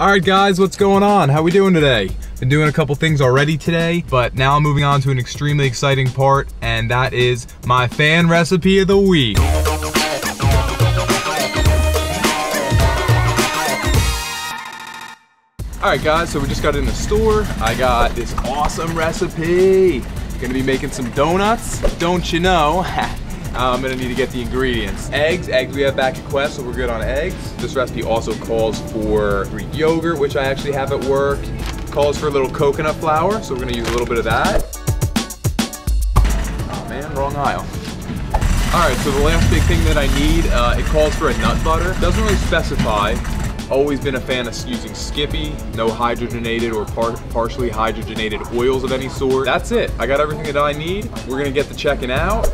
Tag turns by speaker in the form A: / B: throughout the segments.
A: All right, guys, what's going on? How we doing today? Been doing a couple things already today, but now I'm moving on to an extremely exciting part, and that is my fan recipe of the week. All right, guys, so we just got in the store. I got this awesome recipe. Gonna be making some donuts. Don't you know? I'm gonna need to get the ingredients. Eggs, eggs we have back at Quest, so we're good on eggs. This recipe also calls for Greek yogurt, which I actually have at work. Calls for a little coconut flour, so we're gonna use a little bit of that. Oh man, wrong aisle. All right, so the last big thing that I need, uh, it calls for a nut butter. Doesn't really specify. Always been a fan of using Skippy, no hydrogenated or par partially hydrogenated oils of any sort. That's it, I got everything that I need. We're gonna get the checking out.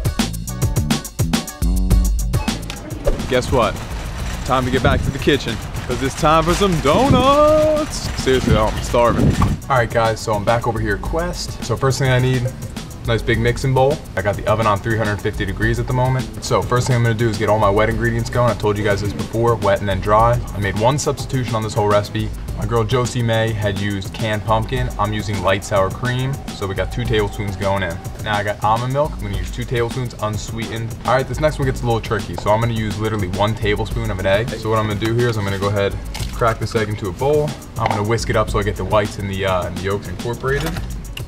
A: Guess what? Time to get back to the kitchen because it's time for some donuts. Seriously, I'm starving. All right, guys, so I'm back over here at Quest. So first thing I need, nice big mixing bowl. I got the oven on 350 degrees at the moment. So first thing I'm gonna do is get all my wet ingredients going. I told you guys this before, wet and then dry. I made one substitution on this whole recipe. My girl Josie Mai had used canned pumpkin. I'm using light sour cream. So we got two tablespoons going in. Now I got almond milk. I'm gonna use two tablespoons unsweetened. All right, this next one gets a little tricky. So I'm gonna use literally one tablespoon of an egg. So what I'm gonna do here is I'm gonna go ahead, crack this egg into a bowl. I'm gonna whisk it up so I get the whites and the, uh, and the yolks incorporated.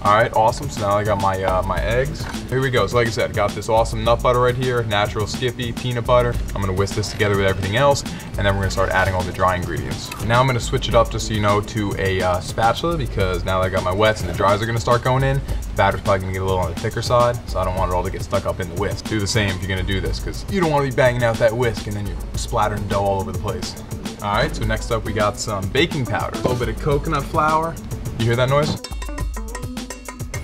A: All right, awesome. So now I got my uh, my eggs. Here we go. So like I said, got this awesome nut butter right here, natural Skippy peanut butter. I'm gonna whisk this together with everything else, and then we're gonna start adding all the dry ingredients. Now I'm gonna switch it up just so you know to a uh, spatula because now that I got my wets and the dries are gonna start going in, the batter's probably gonna get a little on the thicker side, so I don't want it all to get stuck up in the whisk. Do the same if you're gonna do this because you don't wanna be banging out that whisk and then you're splattering dough all over the place. All right, so next up we got some baking powder, a little bit of coconut flour. You hear that noise?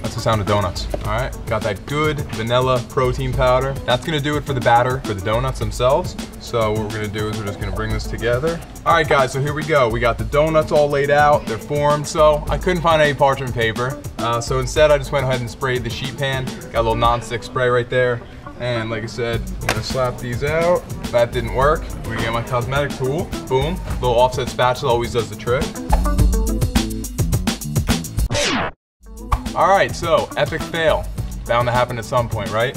A: That's the sound of donuts. All right, got that good vanilla protein powder. That's gonna do it for the batter for the donuts themselves. So what we're gonna do is we're just gonna bring this together. All right guys, so here we go. We got the donuts all laid out, they're formed. So I couldn't find any parchment paper. Uh, so instead I just went ahead and sprayed the sheet pan. Got a little non-stick spray right there. And like I said, I'm gonna slap these out. That didn't work. Gonna get my cosmetic tool. Boom, little offset spatula always does the trick. All right, so epic fail. Bound to happen at some point, right?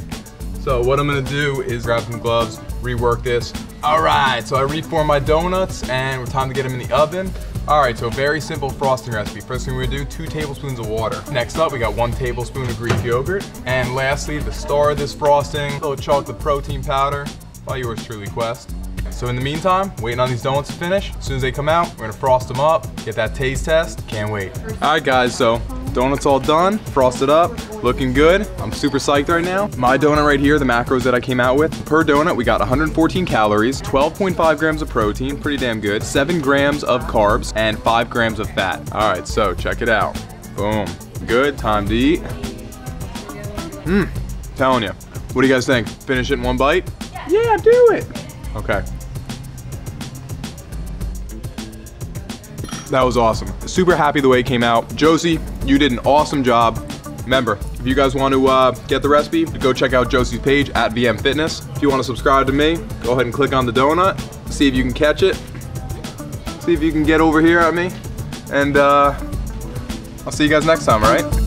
A: So what I'm gonna do is grab some gloves, rework this. All right, so I reform my donuts and we're time to get them in the oven. All right, so very simple frosting recipe. First thing we're gonna do, two tablespoons of water. Next up, we got one tablespoon of Greek yogurt. And lastly, the star of this frosting, a little chocolate protein powder by yours truly, Quest. So in the meantime, waiting on these donuts to finish. As soon as they come out, we're gonna frost them up, get that taste test. Can't wait. All right, guys, so Donuts all done, frosted up, looking good. I'm super psyched right now. My donut right here, the macros that I came out with. Per donut, we got 114 calories, 12.5 grams of protein, pretty damn good, 7 grams of carbs, and 5 grams of fat. All right, so check it out. Boom. Good, time to eat. Mmm, telling you. What do you guys think? Finish it in one bite? Yeah, do it. Okay. That was awesome. Super happy the way it came out. Josie, you did an awesome job. Remember, if you guys want to uh, get the recipe, go check out Josie's page at VM Fitness. If you want to subscribe to me, go ahead and click on the donut. See if you can catch it. See if you can get over here at me. And uh, I'll see you guys next time, all right?